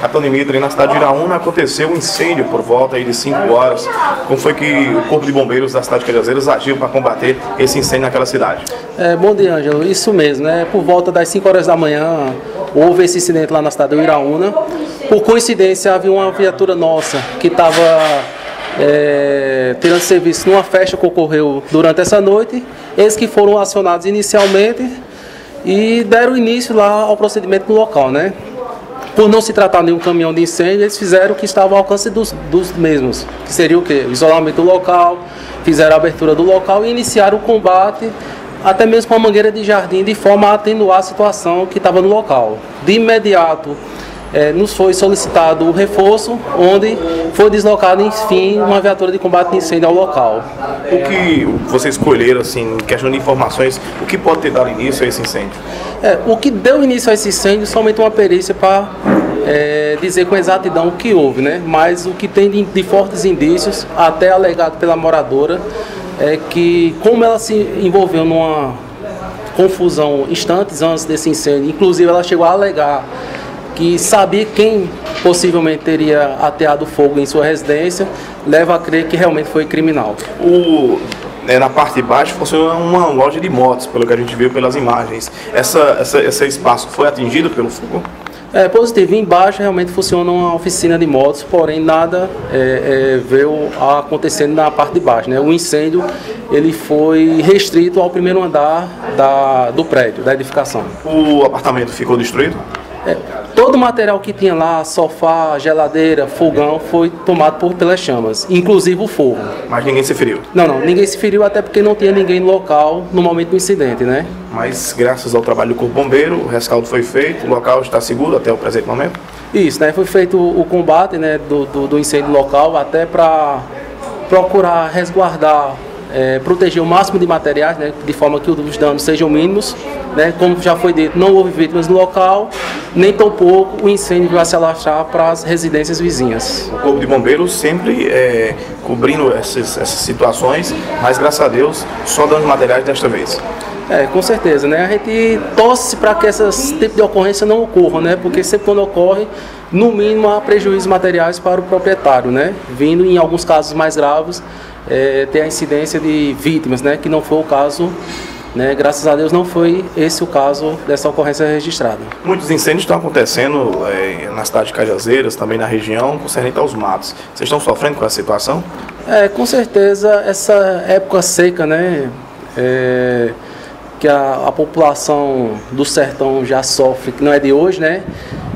Capitão Dimitri, na cidade de Iraúna aconteceu um incêndio por volta aí de 5 horas. Como foi que o Corpo de Bombeiros da cidade de Cajazeiras agiu para combater esse incêndio naquela cidade? É, bom dia, Ângelo. Isso mesmo, né? Por volta das 5 horas da manhã houve esse incidente lá na cidade de Iraúna. Por coincidência, havia uma viatura nossa que estava é, tirando serviço numa festa que ocorreu durante essa noite. Eles que foram acionados inicialmente e deram início lá ao procedimento no local, né? Por não se tratar de um caminhão de incêndio, eles fizeram o que estava ao alcance dos, dos mesmos, que seria o quê? O isolamento local, fizeram a abertura do local e iniciaram o combate até mesmo com a mangueira de jardim, de forma a atenuar a situação que estava no local. De imediato, é, nos foi solicitado o reforço, onde foi deslocado, enfim, uma viatura de combate de incêndio ao local. O que vocês escolheram, assim, em questão de informações, o que pode ter dado início a esse incêndio? É, o que deu início a esse incêndio somente uma perícia para é, dizer com exatidão o que houve, né? Mas o que tem de, de fortes indícios, até alegado pela moradora, é que como ela se envolveu numa confusão instantes antes desse incêndio, inclusive ela chegou a alegar que sabia quem possivelmente teria ateado fogo em sua residência, leva a crer que realmente foi criminal. O, né, na parte de baixo funciona uma loja de motos, pelo que a gente viu pelas imagens. Essa, essa, esse espaço foi atingido pelo fogo? É positivo. Embaixo realmente funciona uma oficina de motos, porém nada é, é, veio acontecendo na parte de baixo. Né? O incêndio ele foi restrito ao primeiro andar da, do prédio, da edificação. O apartamento ficou destruído? É, todo o material que tinha lá, sofá, geladeira, fogão, foi tomado por, pelas chamas, inclusive o fogo. Mas ninguém se feriu? Não, não, ninguém se feriu até porque não tinha ninguém no local no momento do incidente, né? Mas graças ao trabalho do Corpo Bombeiro, o rescaldo foi feito, o local está seguro até o presente momento? Isso, né? Foi feito o combate né, do, do, do incêndio local até para procurar resguardar é, proteger o máximo de materiais, né, de forma que os danos sejam mínimos. Né, como já foi dito, não houve vítimas no local, nem tampouco o incêndio vai se alastrar para as residências vizinhas. O Corpo de Bombeiros sempre é, cobrindo essas, essas situações, mas graças a Deus só danos materiais desta vez. É, com certeza, né? A gente torce para que esses tipos de ocorrência não ocorram, né? Porque sempre quando ocorre, no mínimo há prejuízos materiais para o proprietário, né? Vindo em alguns casos mais graves, é, ter a incidência de vítimas, né? Que não foi o caso né? Graças a Deus não foi esse o caso dessa ocorrência registrada. Muitos incêndios estão acontecendo é, na cidade de Cajazeiras, também na região, concernente aos matos. Vocês estão sofrendo com essa situação? É, com certeza essa época seca, né? É, que a, a, população do sertão já sofre, que não é de hoje, né?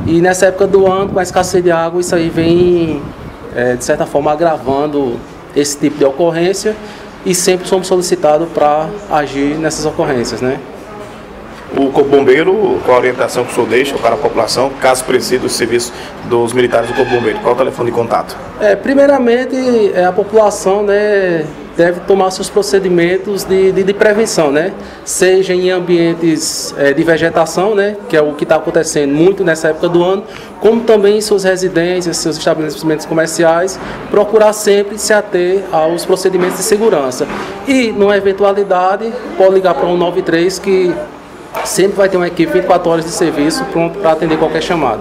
E nessa época do ano, com a escassez de água, isso aí vem, é, de certa forma, agravando esse tipo de ocorrência e sempre somos solicitados para agir nessas ocorrências, né? O Corpo Bombeiro, qual a orientação que o senhor deixa para a população, caso precise do serviço dos militares do Corpo Bombeiro? Qual o telefone de contato? É, primeiramente, é, a população né, deve tomar seus procedimentos de, de, de prevenção, né? Seja em ambientes é, de vegetação, né? Que é o que está acontecendo muito nessa época do ano, como também em suas residências, seus estabelecimentos comerciais, procurar sempre se ater aos procedimentos de segurança. E, numa eventualidade, pode ligar para o 193 que sempre vai ter uma equipe 24 horas de serviço pronto para atender qualquer chamado.